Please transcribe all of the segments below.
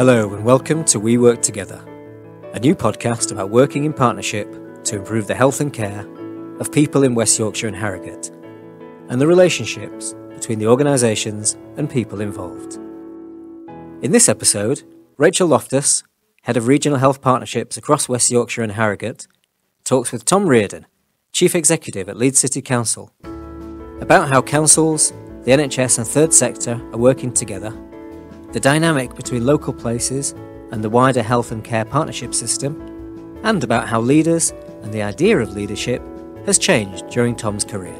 Hello, and welcome to We Work Together, a new podcast about working in partnership to improve the health and care of people in West Yorkshire and Harrogate, and the relationships between the organisations and people involved. In this episode, Rachael Loftus, Head of Regional Health Partnerships across West Yorkshire and Harrogate, talks with Tom Riordan, Chief Executive at Leeds City Council, about how councils, the NHS, and third sector are working together the dynamic between local places and the wider health and care partnership system, and about how leaders and the idea of leadership has changed during Tom's career.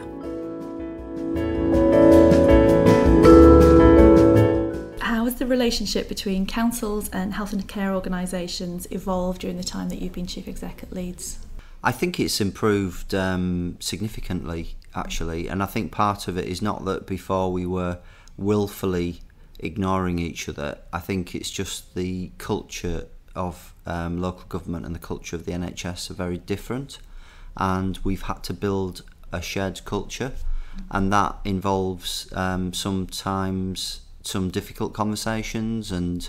How has the relationship between councils and health and care organisations evolved during the time that you've been chief exec at Leeds? I think it's improved um, significantly, actually, and I think part of it is not that before we were willfully ignoring each other. I think it's just the culture of um, local government and the culture of the NHS are very different, and we've had to build a shared culture, and that involves um, sometimes some difficult conversations and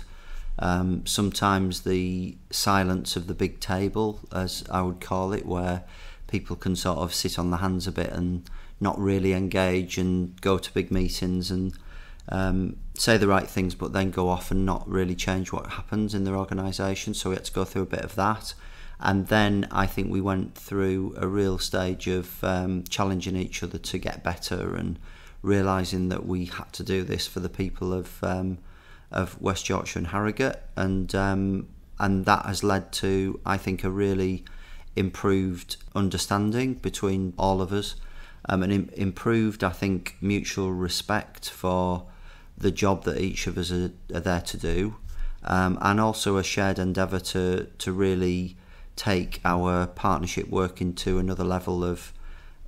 um, sometimes the silence of the big table, as I would call it, where people can sort of sit on the hands a bit and not really engage and go to big meetings and um, say the right things, but then go off and not really change what happens in their organisation. So we had to go through a bit of that. And then I think we went through a real stage of um, challenging each other to get better and realising that we had to do this for the people of um, of West Yorkshire and Harrogate, and um, and that has led to I think a really improved understanding between all of us, um, and Im- improved I think mutual respect for the job that each of us are, are there to do, um, and also a shared endeavour to to really take our partnership work into another level of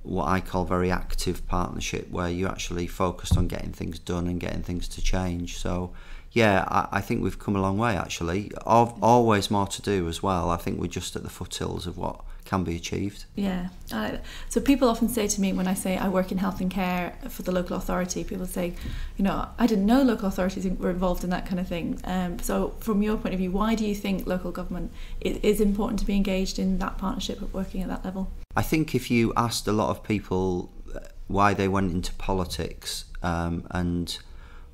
what I call very active partnership, where you're actually focused on getting things done and getting things to change. So, yeah, I, I think we've come a long way actually. Always more to do as well. I think we're just at the foothills of what can be achieved. Yeah. Uh, so people often say to me when I say I work in health and care for the local authority, people say, you know, I didn't know local authorities were involved in that kind of thing. Um, so from your point of view, why do you think local government is, is important to be engaged in that partnership of working at that level? I think if you asked a lot of people uh, why they went into politics um, and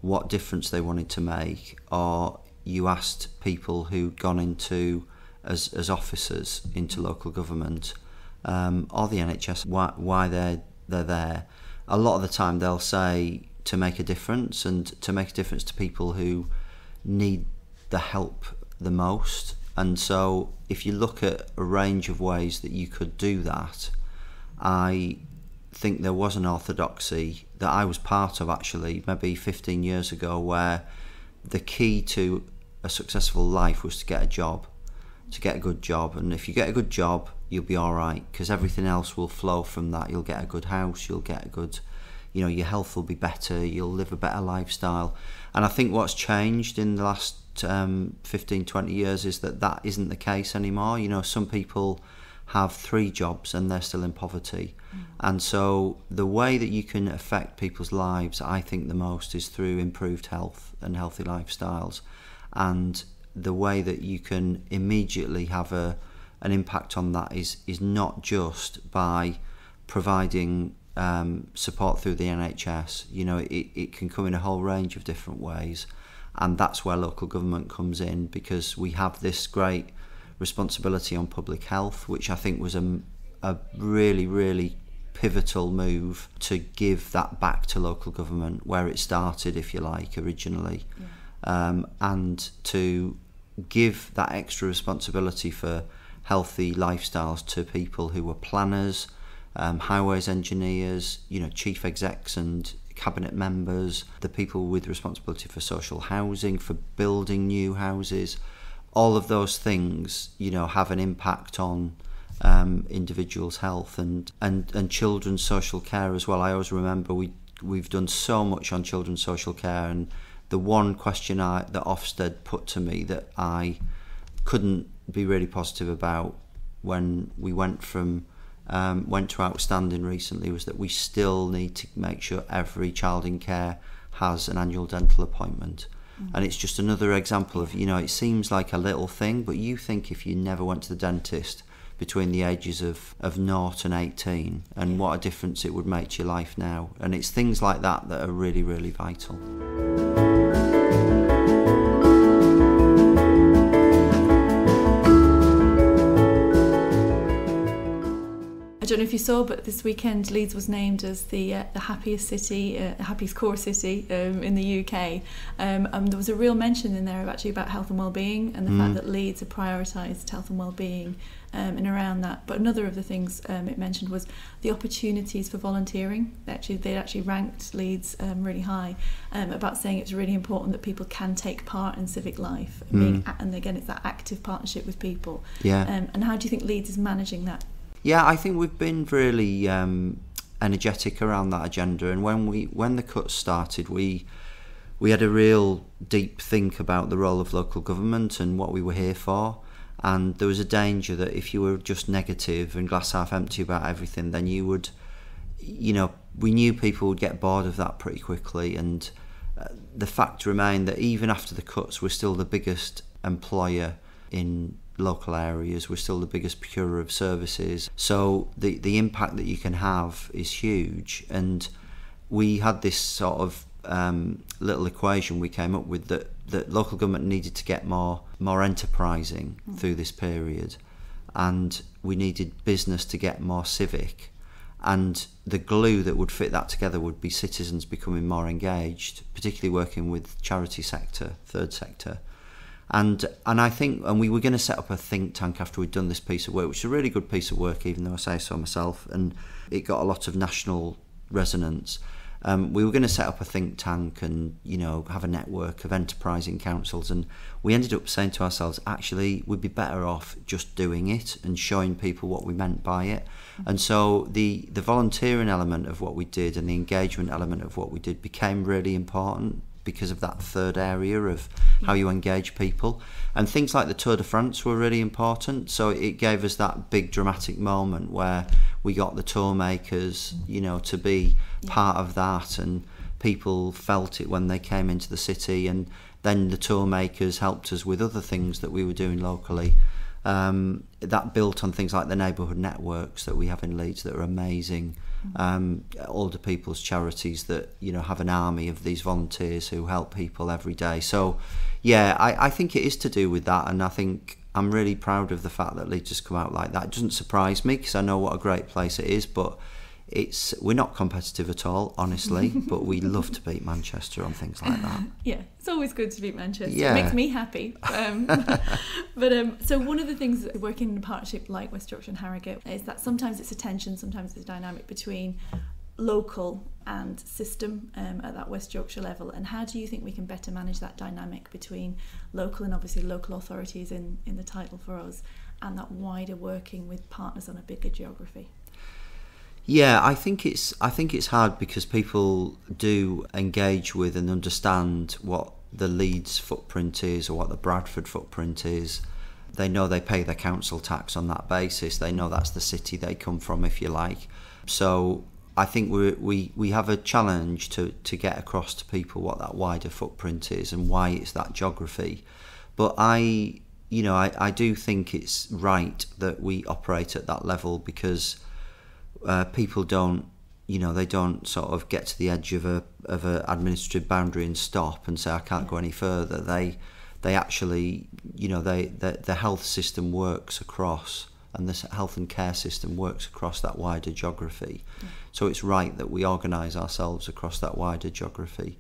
what difference they wanted to make, or you asked people who'd gone into as, as officers into local government um, or the NHS why, why they're, they're there. A lot of the time they'll say to make a difference and to make a difference to people who need the help the most. And so if you look at a range of ways that you could do that, I think there was an orthodoxy that I was part of actually, maybe 15 years ago, where the key to a successful life was to get a job to get a good job. And if you get a good job, you'll be all right because everything else will flow from that. You'll get a good house, you'll get a good, you know, your health will be better, you'll live a better lifestyle. And I think what's changed in the last um, 15, 20 years is that that isn't the case anymore. You know, some people have three jobs and they're still in poverty. Mm. And so the way that you can affect people's lives, I think the most is through improved health and healthy lifestyles. And the way that you can immediately have a an impact on that is is not just by providing um, support through the NHS. You know, it, it can come in a whole range of different ways, and that's where local government comes in because we have this great responsibility on public health, which I think was a, a really, really pivotal move to give that back to local government where it started, if you like, originally. Yeah um, and to give that extra responsibility for healthy lifestyles to people who were planners, um, highways engineers, you know, chief execs and cabinet members, the people with responsibility for social housing, for building new houses. All of those things, you know, have an impact on um, individuals' health and, and, and children's social care as well. I always remember we we've done so much on children's social care and the one question I, that Ofsted put to me that I couldn't be really positive about when we went from um, went to outstanding recently was that we still need to make sure every child in care has an annual dental appointment. Mm. And it's just another example of, you know, it seems like a little thing, but you think if you never went to the dentist between the ages of, of 0 and 18 and what a difference it would make to your life now. And it's things like that that are really, really vital. Don't know if you saw, but this weekend Leeds was named as the uh, the happiest city, uh, happiest core city um, in the UK. Um, and there was a real mention in there of actually about health and well-being and the mm. fact that Leeds have prioritised health and well-being um, and around that. But another of the things um, it mentioned was the opportunities for volunteering. Actually, they actually ranked Leeds um, really high um, about saying it's really important that people can take part in civic life. And, being, mm. and again, it's that active partnership with people. Yeah. Um, and how do you think Leeds is managing that? Yeah, I think we've been really um, energetic around that agenda, and when we when the cuts started, we we had a real deep think about the role of local government and what we were here for. And there was a danger that if you were just negative and glass half empty about everything, then you would, you know, we knew people would get bored of that pretty quickly. And uh, the fact remained that even after the cuts, we're still the biggest employer in local areas. We're still the biggest procurer of services. So the, the impact that you can have is huge. And we had this sort of um, little equation we came up with that, that local government needed to get more, more enterprising mm. through this period. And we needed business to get more civic. And the glue that would fit that together would be citizens becoming more engaged, particularly working with charity sector, third sector and and I think and we were going to set up a think tank after we'd done this piece of work, which is a really good piece of work, even though I say so myself, and it got a lot of national resonance. Um, we were going to set up a think tank and you know have a network of enterprising councils, and we ended up saying to ourselves, actually, we'd be better off just doing it and showing people what we meant by it. And so the the volunteering element of what we did and the engagement element of what we did became really important because of that third area of how you engage people. And things like the Tour de France were really important. So it gave us that big dramatic moment where we got the tour makers, you know, to be part of that and people felt it when they came into the city and then the tour makers helped us with other things that we were doing locally. Um, that built on things like the neighbourhood networks that we have in Leeds that are amazing um, older people's charities that you know have an army of these volunteers who help people every day. So, yeah, I, I think it is to do with that, and I think I'm really proud of the fact that Leeds has come out like that. It doesn't surprise me because I know what a great place it is, but it's we're not competitive at all, honestly, but we love to beat Manchester on things like that. Yeah, it's always good to beat Manchester. Yeah. It makes me happy. Um, but um, so one of the things working in a partnership like West Yorkshire and Harrogate is that sometimes it's a tension, sometimes it's a dynamic between local and system um, at that West Yorkshire level and how do you think we can better manage that dynamic between local and obviously local authorities in, in the title for us and that wider working with partners on a bigger geography? Yeah, I think it's I think it's hard because people do engage with and understand what the Leeds footprint is or what the Bradford footprint is. They know they pay their council tax on that basis. They know that's the city they come from, if you like. So I think we we we have a challenge to to get across to people what that wider footprint is and why it's that geography. But I, you know, I, I do think it's right that we operate at that level because uh, people don't you know they don't sort of get to the edge of a of an administrative boundary and stop and say I can't go any further. They they actually you know they the, the health system works across and the health and care system works across that wider geography. Yeah. so it's right that we organize ourselves across that wider geography.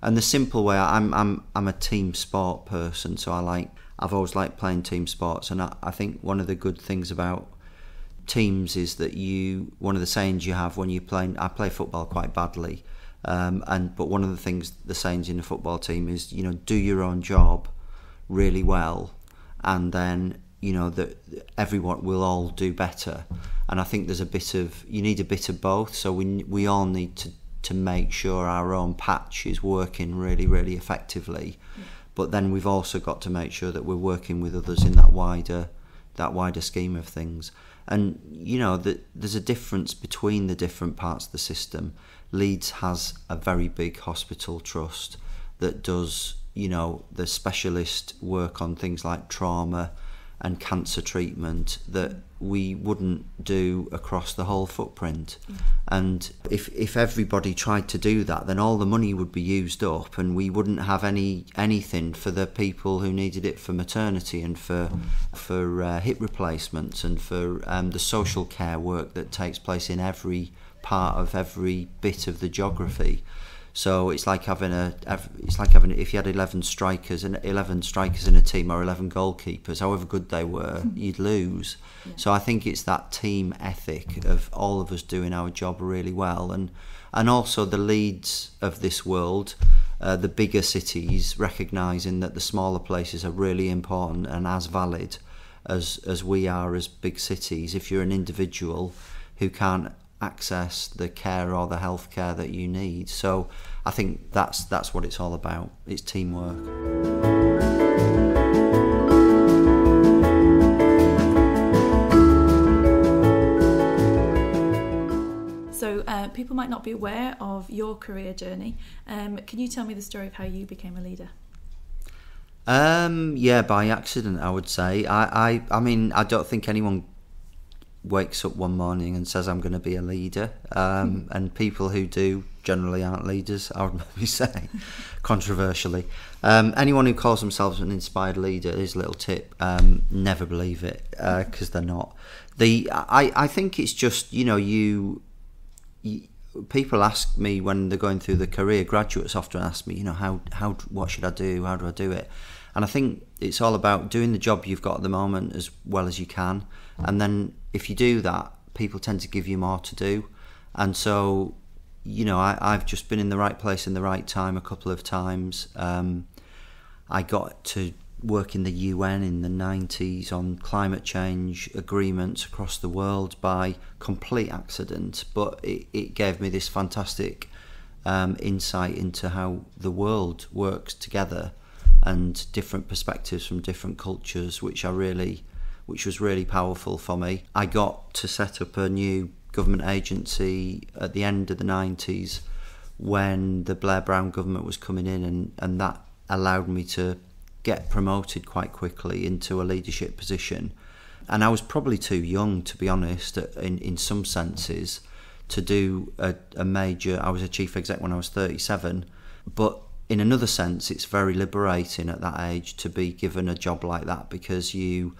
And the simple way I'm I'm I'm a team sport person so I like I've always liked playing team sports and I, I think one of the good things about teams is that you one of the sayings you have when you play I play football quite badly um, and but one of the things the sayings in a football team is you know do your own job really well and then you know that everyone will all do better. And I think there's a bit of you need a bit of both so we we all need to to make sure our own patch is working really really effectively. But then we've also got to make sure that we're working with others in that wider that wider scheme of things and you know that there's a difference between the different parts of the system. Leeds has a very big hospital trust that does you know, the specialist work on things like trauma and cancer treatment that we wouldn't do across the whole footprint. Yeah. And if if everybody tried to do that, then all the money would be used up, and we wouldn't have any anything for the people who needed it for maternity and for for uh, hip replacements and for um, the social care work that takes place in every part of every bit of the geography. So it's like having a it's like having if you had 11 strikers and 11 strikers in a team or 11 goalkeepers however good they were mm-hmm. you'd lose. Yeah. So I think it's that team ethic of all of us doing our job really well and and also the Leeds of this world uh, the bigger cities recognizing that the smaller places are really important and as valid as as we are as big cities if you're an individual who can't access the care or the health care that you need. So I think that's that's what it's all about. It's teamwork. So uh, people might not be aware of your career journey. Um, can you tell me the story of how you became a leader? Um, yeah, by accident, I would say. I, I, I mean, I don't think anyone wakes up one morning and says I'm going to be a leader, um, mm. and people who do generally aren't leaders. I would maybe say, controversially, um, anyone who calls themselves an inspired leader is a little tip: um, never believe it because uh, they're not. The I I think it's just you know you, you. People ask me when they're going through the career. Graduates often ask me, you know, how how what should I do? How do I do it? And I think it's all about doing the job you've got at the moment as well as you can, and then if you do that, people tend to give you more to do. And so, you know, I, have just been in the right place in the right time a couple of times. Um, I got to work in the UN in the 90s on climate change agreements across the world by complete accident, but it, it gave me this fantastic um, insight into how the world works together and different perspectives from different cultures, which I really which was really powerful for me. I got to set up a new government agency at the end of the 90s when the Blair Brown government was coming in, and, and that allowed me to get promoted quite quickly into a leadership position. And I was probably too young, to be honest, in, in some senses, to do a, a major. I was a chief exec when I was 37, but in another sense, it's very liberating at that age to be given a job like that because you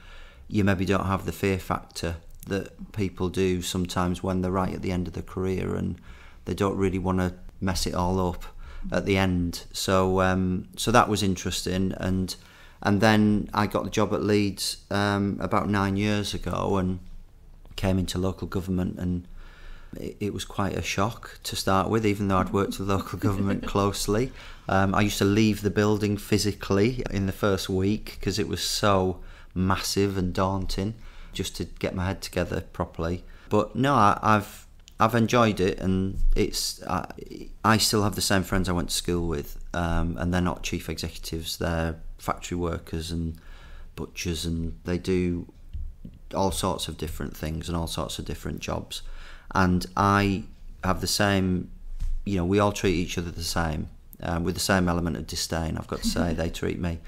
you maybe don't have the fear factor that people do sometimes when they're right at the end of their career and they don't really want to mess it all up at the end. So um, so that was interesting and and then I got the job at Leeds um, about nine years ago and came into local government and it, it, was quite a shock to start with, even though I'd worked with local government closely. Um, I used to leave the building physically in the first week because it was so massive and daunting just to get my head together properly. But no, I, have I've enjoyed it, and it's I, I, still have the same friends I went to school with, um, and they're not chief executives; they're factory workers and butchers, and they do all sorts of different things and all sorts of different jobs. And I have the same, you know, we all treat each other the same um, with the same element of disdain. I've got to say they treat me,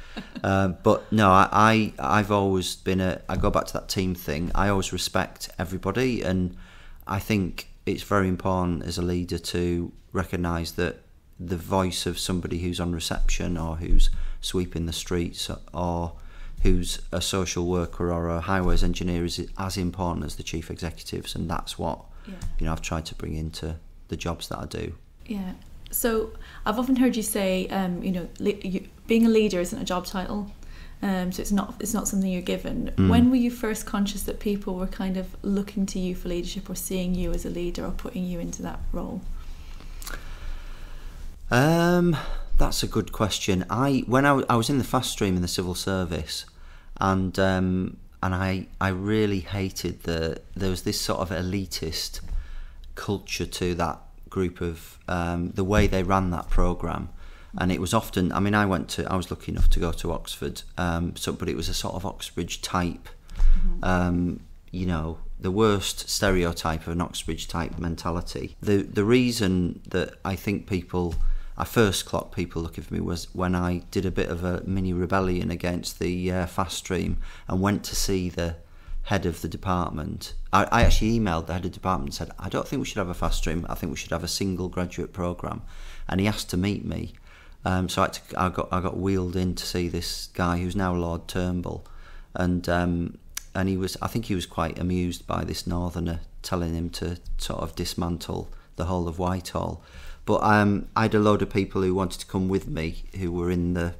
um, but no, I, I have always been a. I go back to that team thing. I always respect everybody, and I think it's very important as a leader to recognise that the voice of somebody who's on reception or who's sweeping the streets or who's a social worker or a highways engineer is as important as the chief executives, and that's what yeah. you know I've tried to bring into the jobs that I do. Yeah, so I've often heard you say, um, you know, you, being a leader isn't a job title. Um, so it's not it's not something you're given. Mm. When were you first conscious that people were kind of looking to you for leadership or seeing you as a leader or putting you into that role? Um, that's a good question. I when I, I was in the fast stream in the civil service, and um, and I I really hated the there was this sort of elitist culture to that group of um, the way they ran that program and it was often i mean i went to i was lucky enough to go to oxford um, so but it was a sort of oxbridge type mm-hmm. um, you know the worst stereotype of an oxbridge type mentality the the reason that i think people I first clocked people looking for me was when I did a bit of a mini rebellion against the uh, fast stream and went to see the head of the department. I, I actually emailed the head of the department and said, I don't think we should have a fast stream. I think we should have a single graduate program. And he asked to meet me. Um, so I, to, I, got I got wheeled in to see this guy who's now Lord Turnbull, and um, and he was I think he was quite amused by this northerner telling him to sort of dismantle the whole of Whitehall. But um, I had a load of people who wanted to come with me who were in the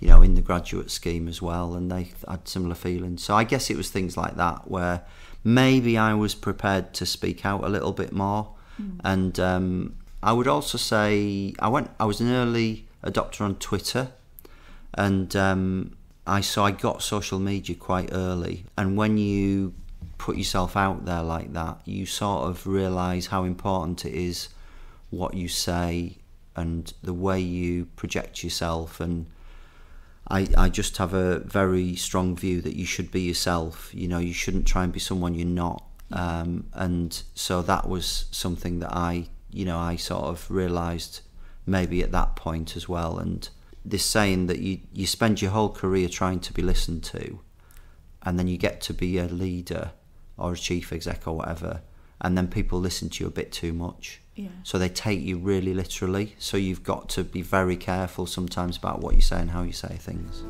you know in the graduate scheme as well, and they had similar feelings. So I guess it was things like that where maybe I was prepared to speak out a little bit more, mm. and um, I would also say I went. I was an early adopter on Twitter, and um, I so I got social media quite early. And when you put yourself out there like that, you sort of realise how important it is what you say and the way you project yourself and I, I just have a very strong view that you should be yourself you know you shouldn't try and be someone you're not um, and so that was something that I you know I sort of realised maybe at that point as well. And this saying that you, you spend your whole career trying to be listened to, and then you get to be a leader or a chief exec or whatever, and then people listen to you a bit too much. Yeah. So they take you really literally. So you've got to be very careful sometimes about what you say and how you say things.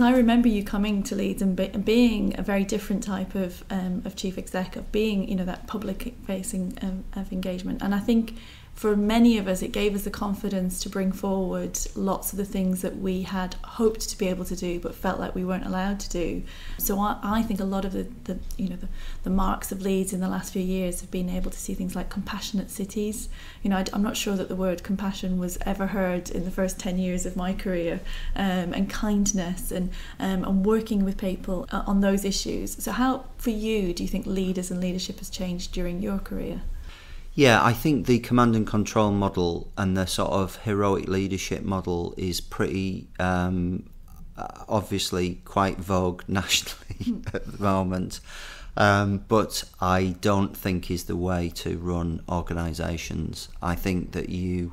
I remember you coming to Leeds and, be, and being a very different type of um, of chief exec, of being you know that public facing um, of engagement. And I think for many of us, it gave us the confidence to bring forward lots of the things that we had hoped to be able to do, but felt like we weren't allowed to do. So I, I think a lot of the, the you know the, the marks of Leeds in the last few years have been able to see things like compassionate cities. You know, I, am not sure that the word compassion was ever heard in the first ten years of my career, um, and kindness and um, and working with people uh, on those issues. So how for you do you think leaders and leadership has changed during your career? Yeah, I think the command and control model and the sort of heroic leadership model is pretty um, obviously quite vogue nationally at the moment. Um, but I don't think is the way to run organisations. I think that you,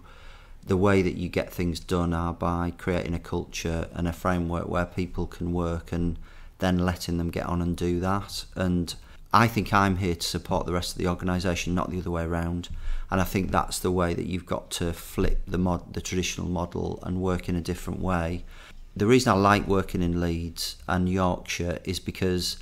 the way that you get things done are by creating a culture and a framework where people can work and then letting them get on and do that. And I think I'm here to support the rest of the organisation, not the other way around. And I think that's the way that you've got to flip the mod, the traditional model, and work in a different way. The reason I like working in Leeds and Yorkshire is because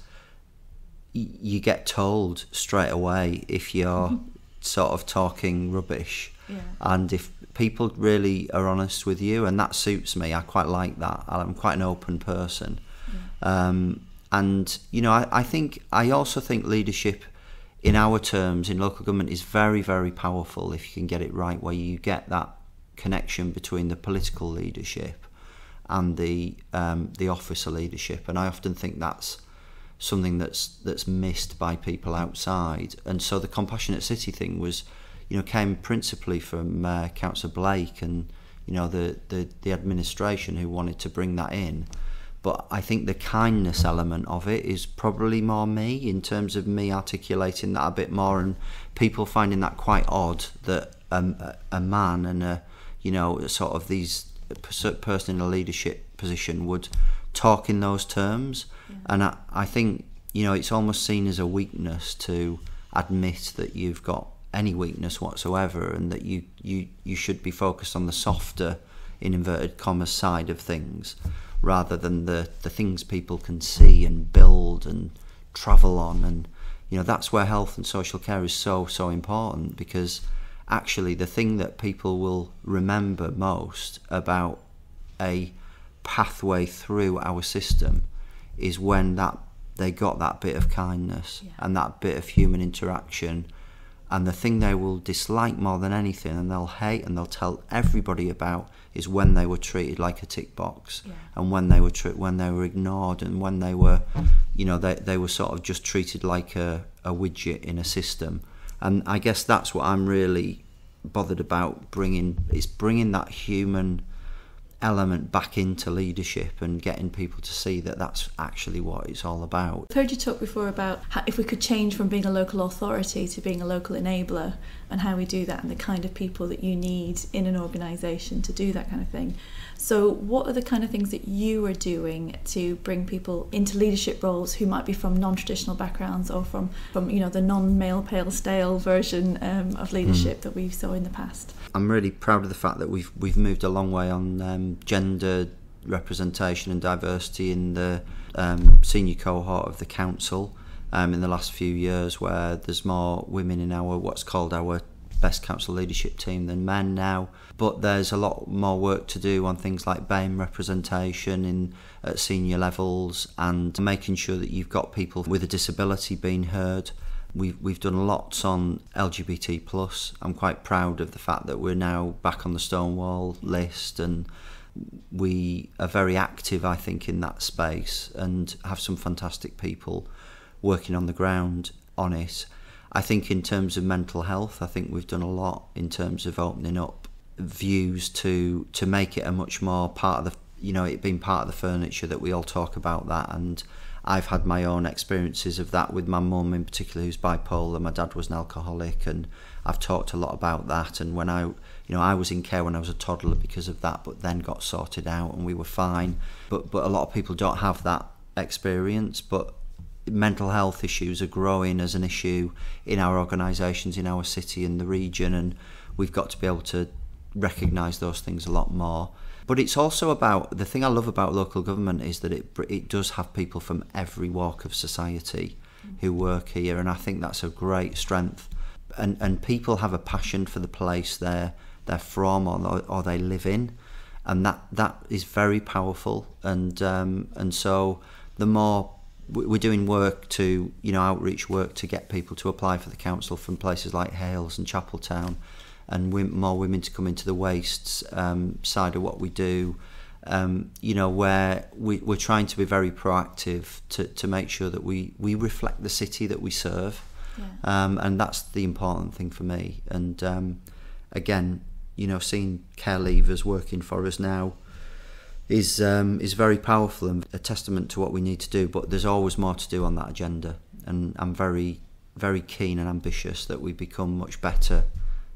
you get told straight away if you're sort of talking rubbish, yeah. and if people really are honest with you, and that suits me. I quite like that. I'm quite an open person. Yeah. Um, and you know, I, I think I also think leadership in our terms in local government is very, very powerful if you can get it right, where you get that connection between the political leadership and the um, the officer leadership. And I often think that's something that's that's missed by people outside. And so the compassionate city thing was, you know, came principally from uh, Councillor Blake and you know the, the the administration who wanted to bring that in. But I think the kindness element of it is probably more me in terms of me articulating that a bit more and people finding that quite odd that um, a man and a, you know, sort of these person in a leadership position would talk in those terms. Yeah. And I, I think, you know, it's almost seen as a weakness to admit that you've got any weakness whatsoever and that you, you, you should be focused on the softer, in inverted commas, side of things rather than the, the things people can see and build and travel on. And, you know, that's where health and social care is so, so important because actually the thing that people will remember most about a pathway through our system is when that they got that bit of kindness yeah. and that bit of human interaction and the thing they will dislike more than anything and they'll hate and they'll tell everybody about is when they were treated like a tick box yeah. and when they were when they were ignored and when they were you know they, they were sort of just treated like a, a widget in a system and I guess that's what I'm really bothered about bringing is bringing that human element back into leadership and getting people to see that that's actually what it's all about. I've heard you talk before about how if we could change from being a local authority to being a local enabler and how we do that and the kind of people that you need in an organisation to do that kind of thing. So, what are the kind of things that you are doing to bring people into leadership roles who might be from non-traditional backgrounds or from, from you know, the non-male pale stale version um, of leadership mm. that we saw in the past? I'm really proud of the fact that we've we've moved a long way on um, gender representation and diversity in the um, senior cohort of the council. Um, in the last few years, where there's more women in our what's called our best council leadership team than men now. But there's a lot more work to do on things like BAME representation in at senior levels and making sure that you've got people with a disability being heard. We've, we've done lots on LGBT plus. I'm quite proud of the fact that we're now back on the Stonewall list and we are very active, I think, in that space and have some fantastic people working on the ground on it. I think in terms of mental health, I think we've done a lot in terms of opening up views to to make it a much more part of the you know it being part of the furniture that we all talk about that and I've had my own experiences of that with my mum in particular who's bipolar. My dad was an alcoholic and I've talked a lot about that. And when I you know I was in care when I was a toddler because of that but then got sorted out and we were fine. But but a lot of people don't have that experience. But mental health issues are growing as an issue in our organisations, in our city, in the region, and we've got to be able to recognise those things a lot more. But it's also about the thing I love about local government is that it it does have people from every walk of society who work here, and I think that's a great strength. And and people have a passion for the place they're they're from or or they live in, and that that is very powerful. And um, and so the more we're doing work to you know outreach work to get people to apply for the council from places like Harehills and Chapeltown and more women to come into the wastes um, side of what we do um, you know where we, we're trying to be very proactive to, to make sure that we, we reflect the city that we serve yeah. um, and that's the important thing for me and um, again you know seeing care leavers working for us now is um, is very powerful and a testament to what we need to do. But there's always more to do on that agenda, and I'm very very keen and ambitious that we become much better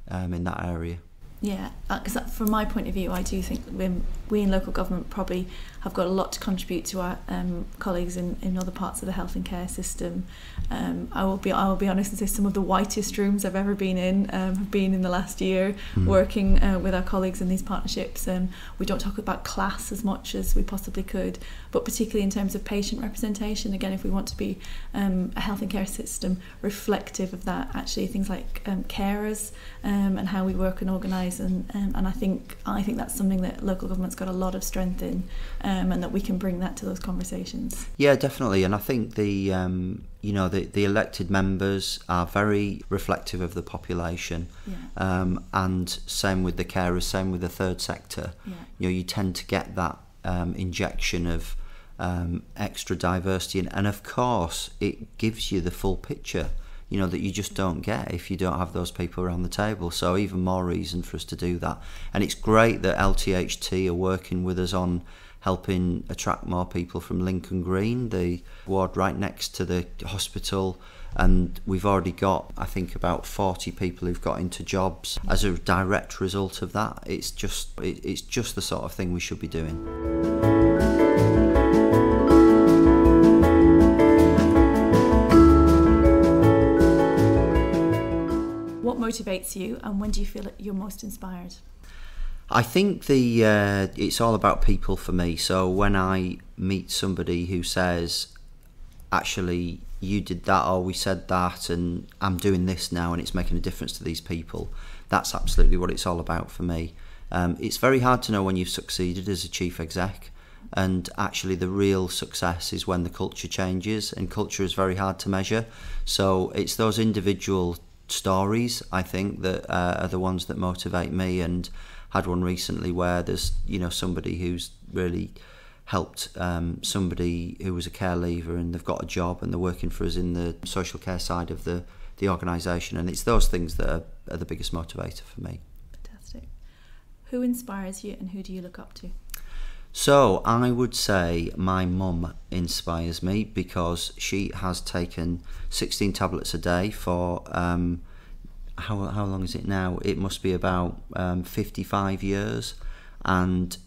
um, in that area. Yeah, because uh, from my point of view, I do think we, we in local government probably have got a lot to contribute to our um, colleagues in, in other parts of the health and care system. Um, I will be I will be honest and say some of the whitest rooms I've ever been in um, have been in the last year mm. working uh, with our colleagues in these partnerships. Um, we don't talk about class as much as we possibly could, but particularly in terms of patient representation. Again, if we want to be um, a health and care system reflective of that, actually things like um, carers um, and how we work and organise, and um, and I think I think that's something that local government's got a lot of strength in. Um, um, and that we can bring that to those conversations. Yeah, definitely. And I think the um, you know the, the elected members are very reflective of the population, yeah. um, and same with the carers, same with the third sector. Yeah. You know, you tend to get that um, injection of um, extra diversity, and, and of course, it gives you the full picture you know that you just don't get if you don't have those people around the table so even more reason for us to do that and it's great that LTHT are working with us on helping attract more people from Lincoln Green, the ward right next to the hospital. And we've already got, I think, about 40 people who've got into jobs as a direct result of that. It's just, it's just the sort of thing we should be doing. What motivates you, and when do you feel you're most inspired? I think the uh, it's all about people for me. So when I meet somebody who says, "Actually, you did that, or we said that, and I'm doing this now, and it's making a difference to these people," that's absolutely what it's all about for me. Um, it's very hard to know when you've succeeded as a chief exec, and actually, the real success is when the culture changes, and culture is very hard to measure. So it's those individual stories, I think, that uh, are the ones that motivate me and had one recently where there's you know somebody who's really helped um, somebody who was a care leaver and they've got a job and they're working for us in the social care side of the the organisation and it's those things that are, are the biggest motivator for me. Fantastic. Who inspires you and who do you look up to? So I would say my mum inspires me because she has taken 16 tablets a day for um, how how long is it now? It must be about um, 55 years, and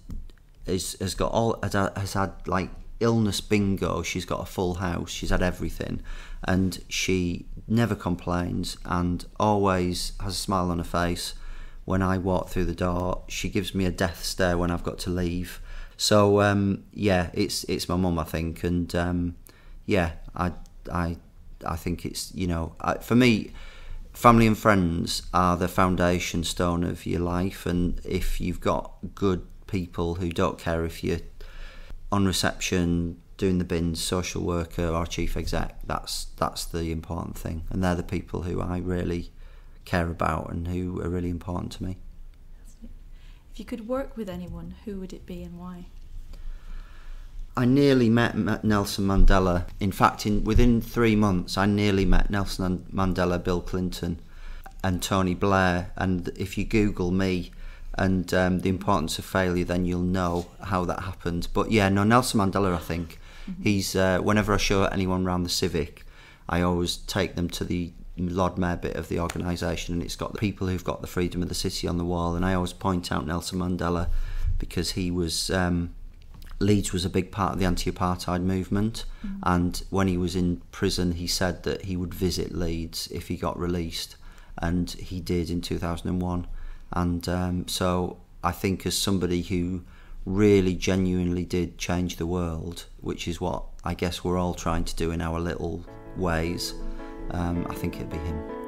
is, has got all has had like illness bingo. She's got a full house. She's had everything, and she never complains and always has a smile on her face. When I walk through the door, she gives me a death stare when I've got to leave. So um, yeah, it's it's my mum, I think, and um, yeah, I I I think it's you know I, for me, family and friends are the foundation stone of your life, and if you've got good people who don't care if you're on reception, doing the bins, social worker or chief exec, that's that's the important thing, and they're the people who I really care about and who are really important to me. If you could work with anyone, who would it be and why? I nearly met Nelson Mandela. In fact, in within three months, I nearly met Nelson Mandela, Bill Clinton, and Tony Blair. And if you Google me and um, the importance of failure, then you'll know how that happened. But yeah, no, Nelson Mandela. I think mm-hmm. he's. Uh, whenever I show anyone around the Civic, I always take them to the Lord Mayor bit of the organisation, and it's got the people who've got the freedom of the city on the wall. And I always point out Nelson Mandela because he was. Um, Leeds was a big part of the anti-apartheid movement, mm. and when he was in prison, he said that he would visit Leeds if he got released, and he did in 2001. And um, so I think, as somebody who really genuinely did change the world, which is what I guess we're all trying to do in our little ways, um, I think it'd be him.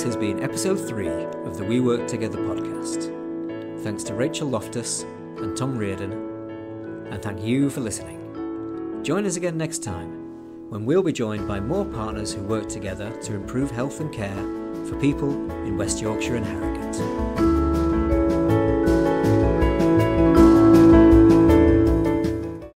This has been episode three of the We Work Together podcast. Thanks to Rachael Loftus and Tom Riordan, and thank you for listening. Join us again next time when we'll be joined by more partners who work together to improve health and care for people in West Yorkshire and Harrogate.